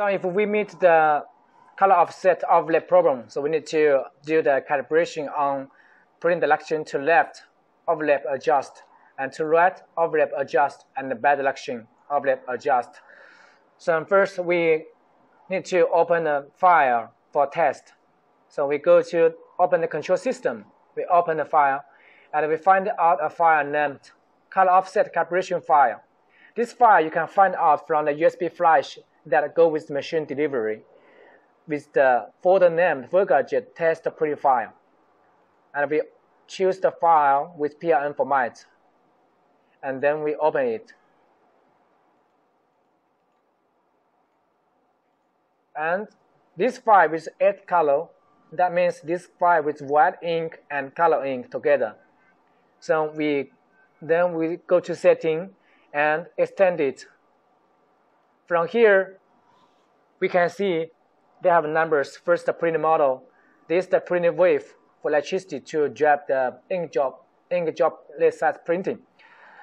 So if we meet the color offset overlap problem, so we need to do the calibration on print direction to left, overlap adjust, and to right, overlap adjust, and the bad direction, overlap adjust. So first we need to open a file for test. So we go to open the control system. We open the file, and we find out a file named color offset calibration file. This file you can find out from the USB flash that go with machine delivery with the folder named VirgaJet test print file. And we choose the file with PRN format. And then we open it. And this file is eight color, that means this file with white ink and color ink together. So we then we go to setting and extend it. From here, we can see they have numbers. First, the print model. This is the print wave for electricity to drive the ink job, ink job size printing.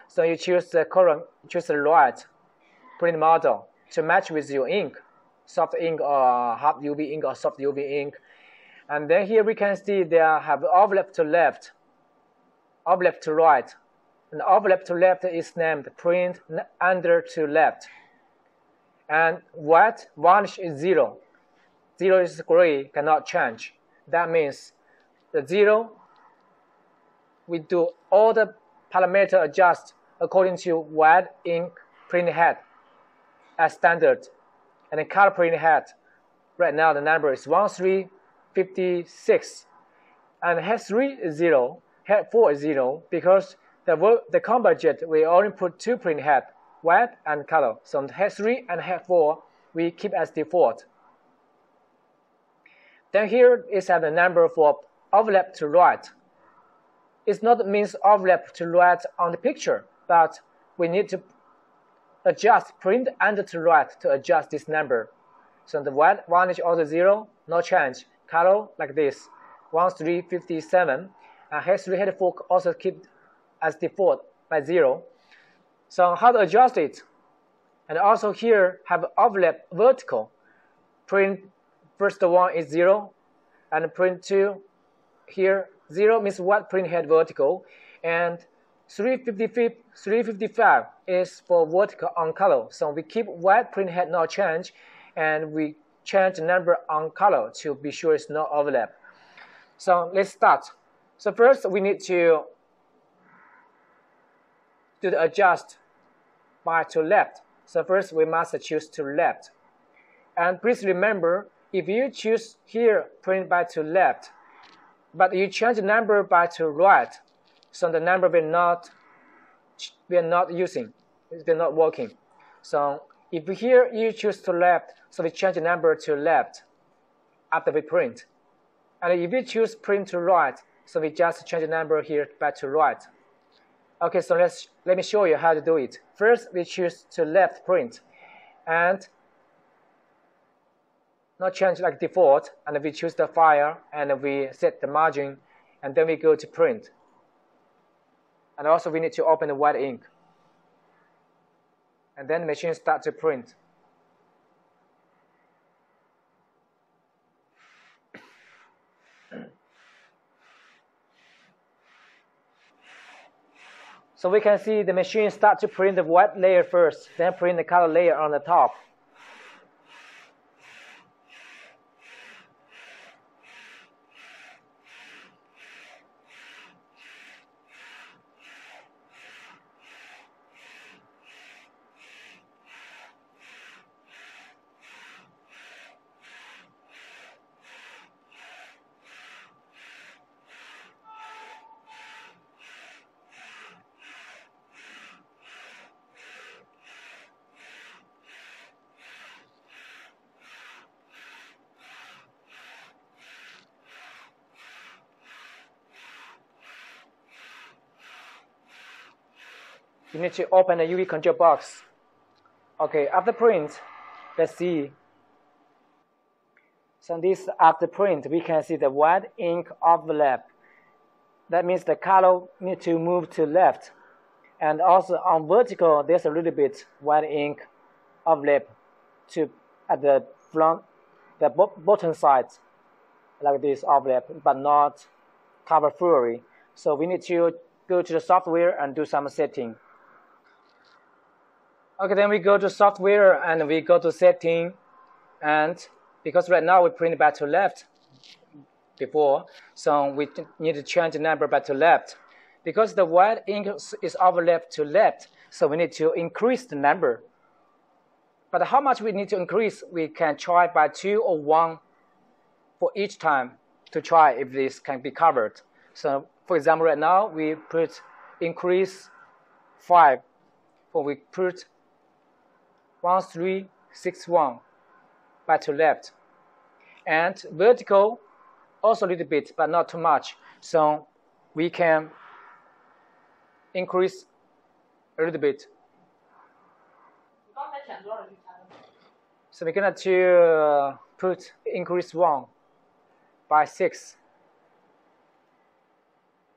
So you choose the current, choose the right print model to match with your ink, soft ink or hard UV ink or soft UV ink. And then here we can see they have overlap to left, overlap to right, and overlap to left is named print under to left. And white varnish is zero. Zero is gray, cannot change. That means the zero, we do all the parameter adjust according to white ink print head as standard. And the color print head, right now the number is 1356. And head 3 is 0, head 4 is 0 because the, the Combo Jet, we only put two print head, white and color. So head 3 and head 4, we keep as default. Then here is the number for overlap to right. It's not means overlap to right on the picture, but we need to adjust print and to right to adjust this number. So the white varnish also zero, no change. Color like this, 1357. And head 3 head 4 also keep as default by zero. So how to adjust it? And also here have overlap vertical. Print first one is zero, and print two here zero means what print head vertical, and 355, 355 is for vertical on color. So we keep white print head not change, and we change the number on color to be sure it's not overlap. So let's start. So first we need to the adjust by to left. So first we must choose to left. And please remember, if you choose here print by to left, but you change the number by to right, so the number will not we are not using, will not working. So if here you choose to left, so we change the number to left after we print. And if you choose print to right, so we just change the number here back to right. Okay, so let's let me show you how to do it. First, we choose to left print, and not change like default, and we choose the file, and we set the margin, and then we go to print. And also we need to open the white ink. And then the machine start to print. So we can see the machine start to print the white layer first, then print the color layer on the top. You need to open the UV control box. Okay, after print, let's see. So this after print, we can see the white ink overlap. That means the color need to move to left. And also on vertical, there's a little bit white ink overlap to at the front, the bottom side, like this overlap, but not cover fully. So we need to go to the software and do some setting. Okay, then we go to software and we go to setting, and because right now we print back to left before, so we need to change the number back to left. Because the white ink is overlapped to left, so we need to increase the number. But how much we need to increase, we can try by 2 or 1 for each time to try if this can be covered. So for example, right now we put increase 5, or we put 1361 back to left. And vertical also a little bit, but not too much. So we can increase a little bit. So we're going to uh, put increase 1 by 6.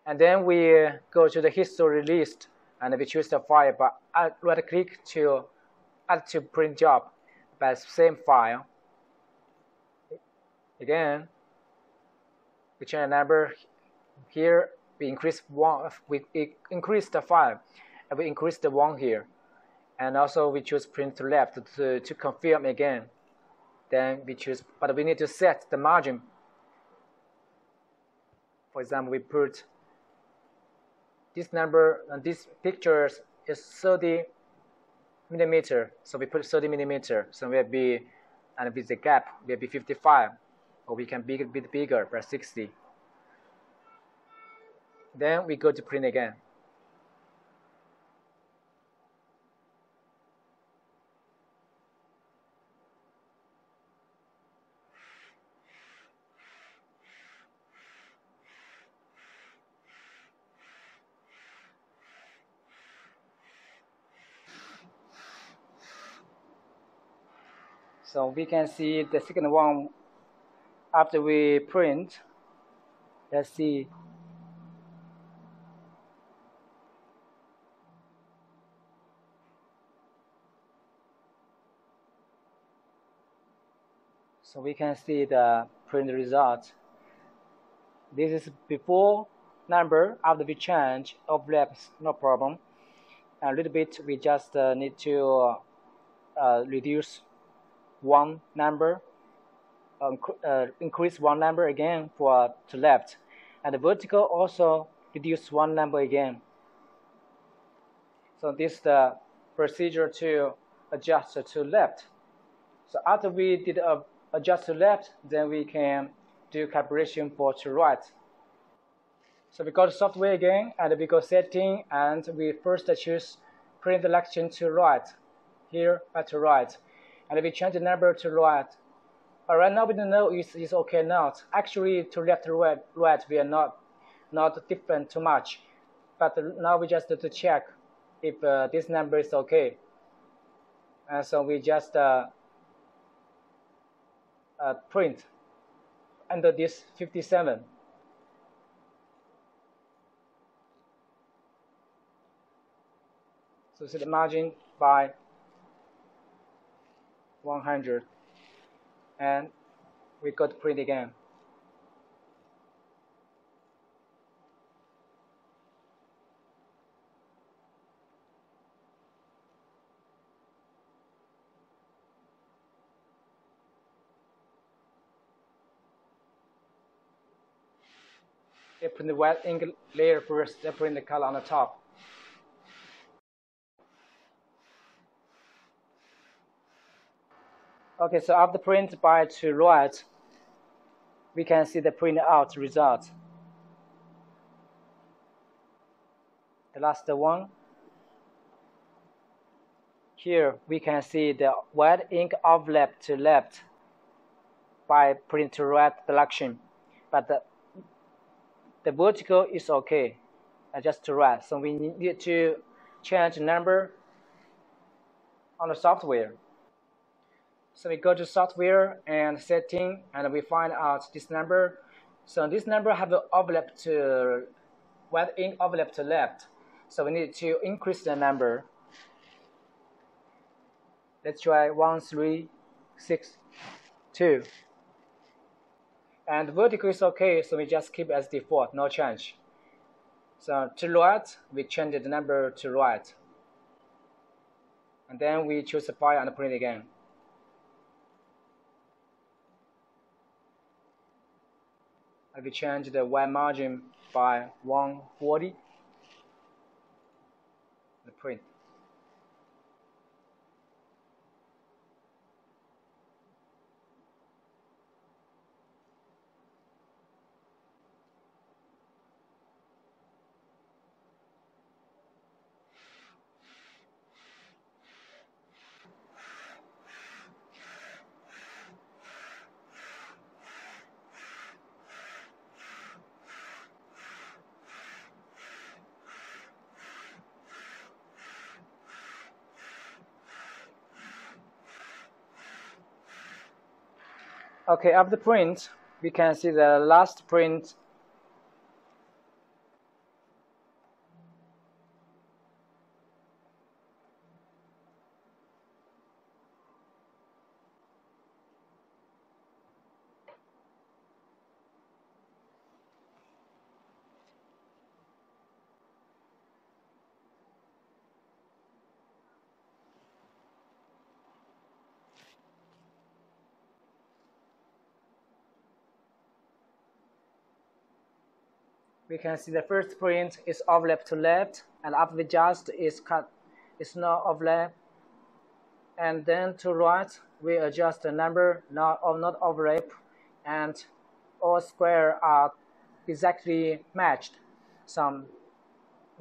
And then we go to the history list and we choose the file, but right click to to print job. By same file. Again, we change the number here we increase one we increase the file and we increase the one here. And also we choose print to left to, to confirm again. Then we choose but we need to set the margin. For example we put this number and this pictures is 30 millimeter. So we put 30 millimeter. So will be and with the gap will be 55 or we can be a bit bigger by 60 then we go to print again So we can see the second one after we print. Let's see. So we can see the print result. This is before number after we change overlaps no problem. A little bit we just uh, need to uh, reduce one number, um, uh, increase one number again for to left, and the vertical also reduce one number again. So this is the procedure to adjust to left. So after we did a adjust to left, then we can do calibration for to right. So we go to software again, and we go setting, and we first choose print selection to right, here at right and we change the number to right. But right now we don't know if it's okay or not. Actually, to left to right, right we are not not different too much. But now we just to check if uh, this number is okay. And so we just uh, uh, print under this 57. So set the margin by 100 and we got print again They print the wet ink layer first, they print the color on the top. Okay, so after print by to right, we can see the print out result. The last one. Here we can see the white ink overlap to left by print to right direction, but the, the vertical is okay, just to right. So we need to change number on the software. So we go to software and setting and we find out this number. So this number have an overlap to white ink overlap to left. So we need to increase the number. Let's try 1, 3, six, two. And vertical is okay, so we just keep as default, no change. So to right, we change the number to right. And then we choose apply and print again. And we change the white margin by 140. The print. Okay, after print, we can see the last print we can see the first print is overlap to left, and after we adjust is cut, it's not overlap. And then to right, we adjust the number not of not overlap, and all square are exactly matched. So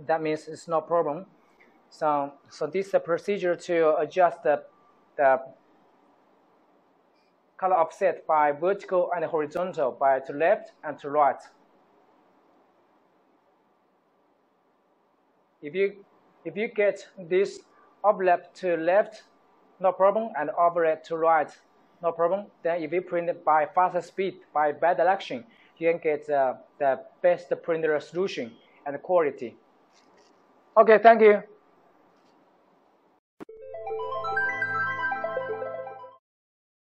that means it's no problem. So so this is the procedure to adjust the the color offset by vertical and horizontal by to left and to right. If you if you get this overlap to left, no problem, and overlap to right, no problem. Then if you print it by faster speed, by bad direction, you can get uh, the best printer resolution and quality. Okay, thank you.